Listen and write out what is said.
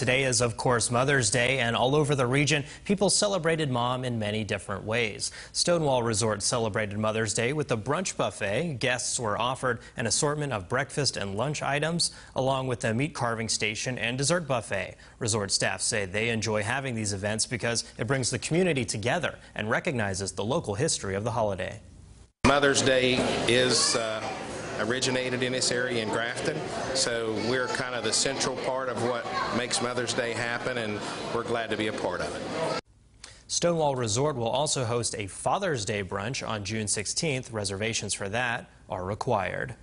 Today is, of course, Mother's Day, and all over the region, people celebrated mom in many different ways. Stonewall Resort celebrated Mother's Day with a brunch buffet. Guests were offered an assortment of breakfast and lunch items, along with a meat carving station and dessert buffet. Resort staff say they enjoy having these events because it brings the community together and recognizes the local history of the holiday. Mother's Day is uh, originated in this area in Grafton, so we're kind of the central part of what makes Mother's Day happen, and we're glad to be a part of it. Stonewall Resort will also host a Father's Day brunch on June 16th. Reservations for that are required.